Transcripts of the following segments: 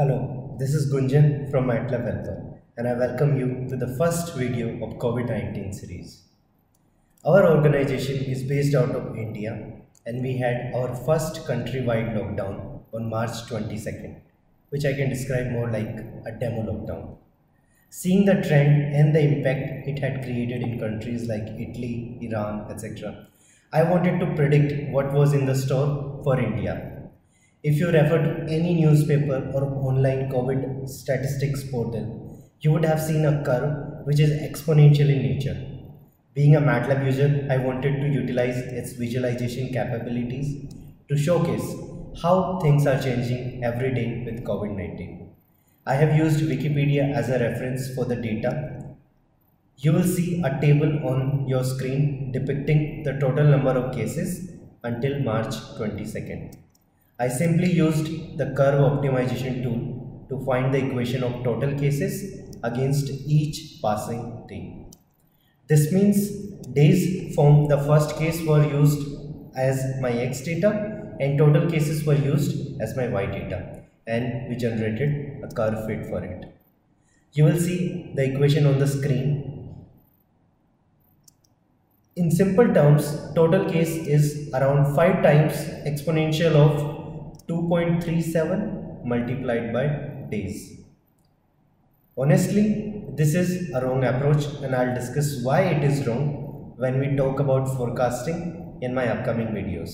Hello, this is Gunjan from MATLAB Helper and I welcome you to the first video of COVID-19 series. Our organization is based out of India and we had our first countrywide lockdown on March 22nd, which I can describe more like a demo lockdown. Seeing the trend and the impact it had created in countries like Italy, Iran, etc., I wanted to predict what was in the store for India if you refer to any newspaper or online COVID statistics portal, you would have seen a curve which is exponential in nature. Being a MATLAB user, I wanted to utilize its visualization capabilities to showcase how things are changing every day with COVID 19. I have used Wikipedia as a reference for the data. You will see a table on your screen depicting the total number of cases until March 22nd. I simply used the curve optimization tool to find the equation of total cases against each passing day. This means days from the first case were used as my x data and total cases were used as my y data and we generated a curve fit for it. You will see the equation on the screen. In simple terms, total case is around 5 times exponential of 2.37 multiplied by days. Honestly, this is a wrong approach and I'll discuss why it is wrong when we talk about forecasting in my upcoming videos.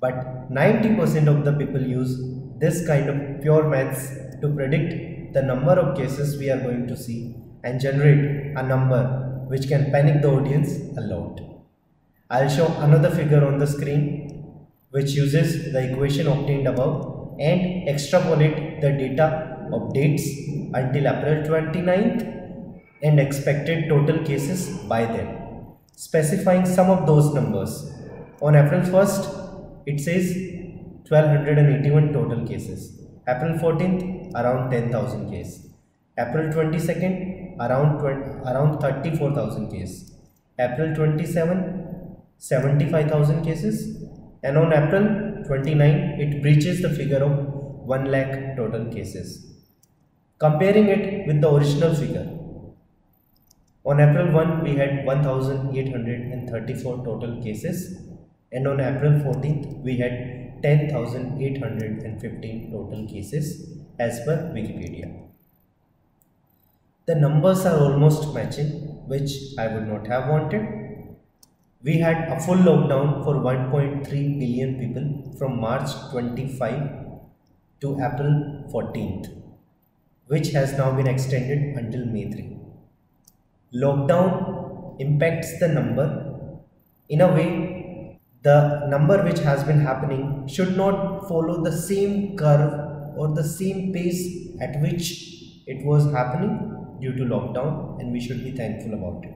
But 90% of the people use this kind of pure maths to predict the number of cases we are going to see and generate a number which can panic the audience a lot. I'll show another figure on the screen which uses the equation obtained above and extrapolate the data of dates until April 29th and expected total cases by then, specifying some of those numbers. On April 1st, it says 1281 total cases. April 14th, around 10,000 cases. April 22nd, around 20, around 34,000 cases. April 27, 75,000 cases and on April 29 it breaches the figure of 1 lakh total cases. Comparing it with the original figure, on April 1 we had 1834 total cases and on April 14th we had 10,815 total cases as per Wikipedia. The numbers are almost matching which I would not have wanted we had a full lockdown for 1.3 billion people from March 25 to April 14th, which has now been extended until May 3. Lockdown impacts the number in a way the number which has been happening should not follow the same curve or the same pace at which it was happening due to lockdown and we should be thankful about it.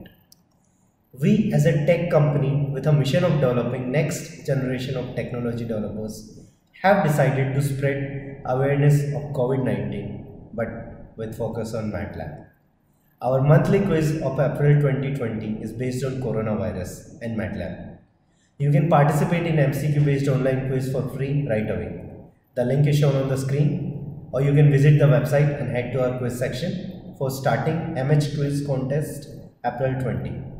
We as a tech company with a mission of developing next generation of technology developers have decided to spread awareness of COVID-19 but with focus on MATLAB. Our monthly quiz of April 2020 is based on coronavirus and MATLAB. You can participate in MCQ based online quiz for free right away. The link is shown on the screen or you can visit the website and head to our quiz section for starting MH quiz contest April 20.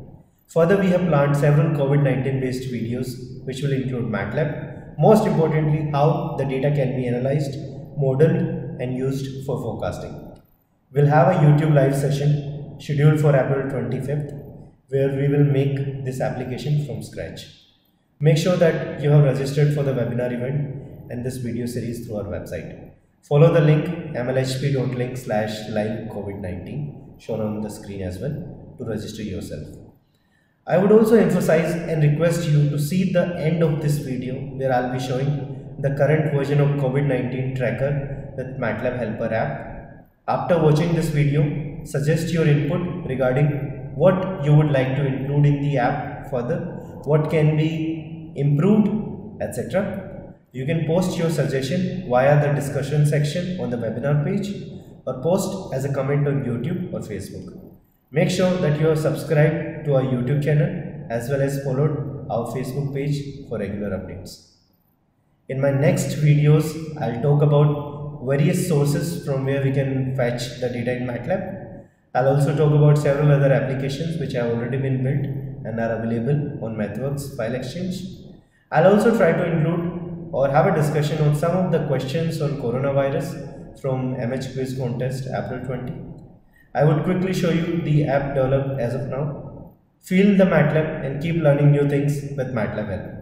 Further, we have planned several COVID-19 based videos which will include MATLAB. Most importantly, how the data can be analyzed, modeled and used for forecasting. We'll have a YouTube live session scheduled for April 25th where we will make this application from scratch. Make sure that you have registered for the webinar event and this video series through our website. Follow the link mlhp.link slash live COVID-19 shown on the screen as well to register yourself. I would also emphasize and request you to see the end of this video where I'll be showing the current version of COVID-19 tracker with MATLAB Helper app. After watching this video, suggest your input regarding what you would like to include in the app further, what can be improved, etc. You can post your suggestion via the discussion section on the webinar page or post as a comment on YouTube or Facebook. Make sure that you are subscribed to our YouTube channel as well as followed our Facebook page for regular updates. In my next videos, I'll talk about various sources from where we can fetch the data in MATLAB. I'll also talk about several other applications which have already been built and are available on MathWorks File Exchange. I'll also try to include or have a discussion on some of the questions on coronavirus from MH Quiz Contest April 20. I would quickly show you the app developed as of now. Feel the MATLAB and keep learning new things with MATLAB help.